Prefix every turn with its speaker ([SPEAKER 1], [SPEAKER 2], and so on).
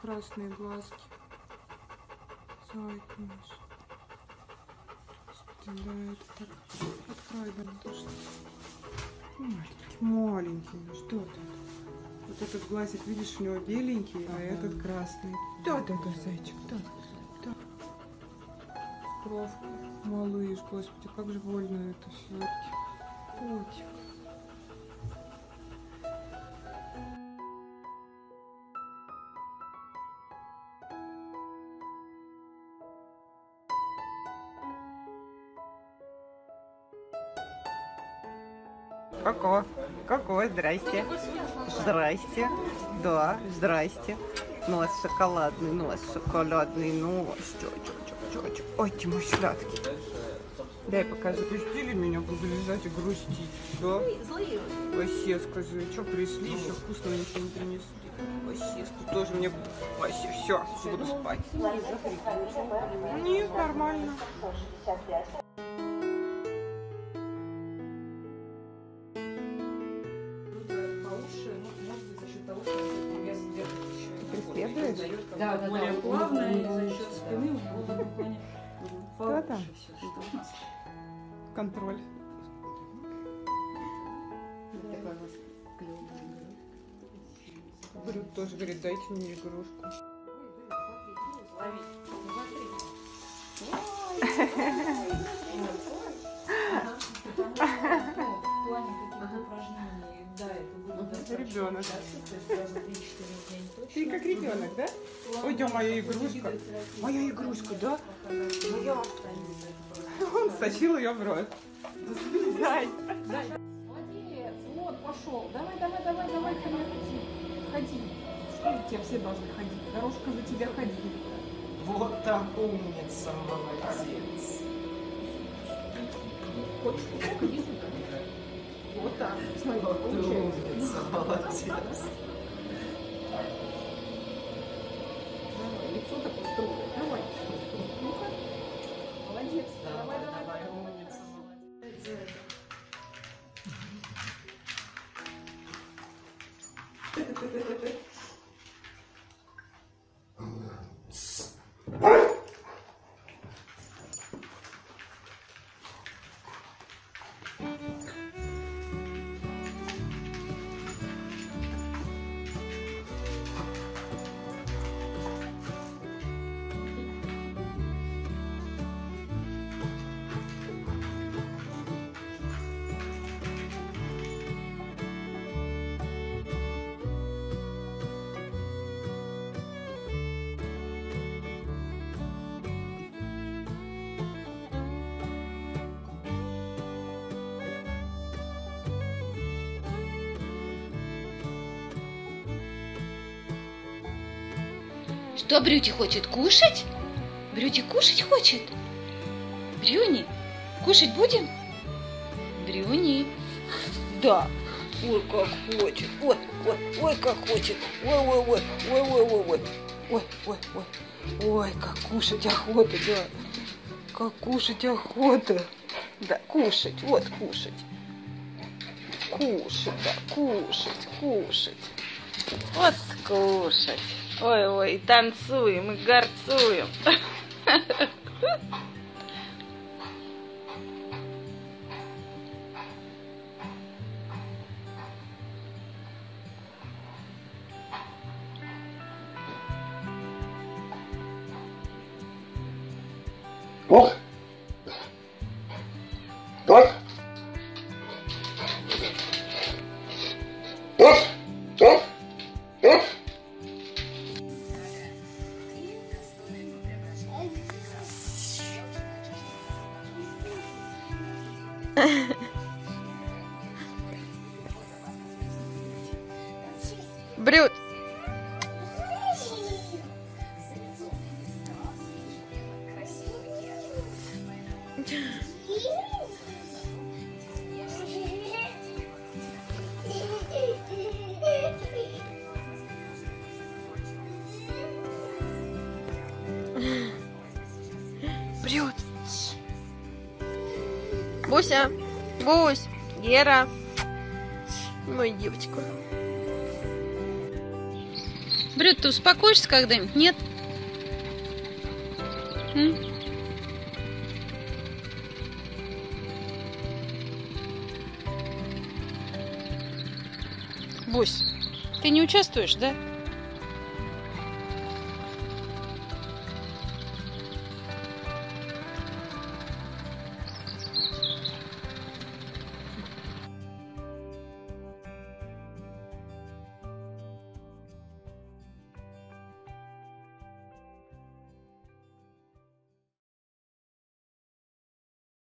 [SPEAKER 1] Красные глазки. Зайка наш. Господи, да, это так. Открой, да, то что. Маленький, маленький, ну что ты? Вот этот глазик, видишь, у него беленький, а этот красный. Да, да, да, зайчик, да, да. Кровь, малыш, господи, как же больно это все. Котик.
[SPEAKER 2] Коко, Коко, здрасте. Здрасте. Да, здрасте. Нос шоколадный, нос шоколадный, нос. Чё, чё, чё, чё, чё. Ой, ты мой сладкий. Дай покажу.
[SPEAKER 1] Пустили меня лежать и грустить, да?
[SPEAKER 3] Злые.
[SPEAKER 1] Вообще, скажи, что пришли, еще вкусно ничего не принесли. Вообще, тоже мне вообще все, буду спать. Нет, нормально.
[SPEAKER 2] Преследуешь?
[SPEAKER 3] Да, да,
[SPEAKER 4] более
[SPEAKER 3] да.
[SPEAKER 4] плавно, и за счет спины в этом плане
[SPEAKER 2] Да-да.
[SPEAKER 4] получше все, что у нас.
[SPEAKER 1] Контроль.
[SPEAKER 3] Такой у нас клёвый.
[SPEAKER 1] Брюк тоже говорит, дайте мне игрушку.
[SPEAKER 3] Лови.
[SPEAKER 4] Ну, в плане каких-то упражнений, да, это будет достаточно
[SPEAKER 1] Ребенок.
[SPEAKER 4] часто, то есть раза 3-4 в день точно.
[SPEAKER 1] Ты как ребенок, да? Ой, где моя игрушка? Моя игрушка, да? Моя. Он стащил ее в рот. Дай.
[SPEAKER 3] Молодец, вот, пошел. Давай, давай, давай, давай, ходи, ходи. Ходи. Что тебе все должны ходить? Дорожка за тебя ходит.
[SPEAKER 5] Вот так умница, молодец.
[SPEAKER 3] Хочешь кусок, иди сюда. Так.
[SPEAKER 5] Вот ты
[SPEAKER 3] получается.
[SPEAKER 5] умница, молодец.
[SPEAKER 3] Давай, лицо такое строгое. Давай. Молодец. Давай, давай, давай.
[SPEAKER 5] умница, молодец.
[SPEAKER 6] Что Брюти хочет? Кушать? Брюти кушать хочет? Брюни, кушать будем? Брюни. Да. Ой, как хочет. Ой, ой, ой, как хочет. Ой, ой, ой, ой, ой, ой, ой. Ой, ой, ой. Ой, как кушать охота, да. Как кушать охота. Да, кушать, вот кушать. Кушать, да, кушать, кушать. Вот кушать. Ой-ой, танцуем, и горцуем.
[SPEAKER 7] Ох!
[SPEAKER 6] Брюд. Брюд. Буся. Бусь. Гера. Моя девочка. Брюд, ты успокоишься когда-нибудь? Нет? М? Бусь, ты не участвуешь, да?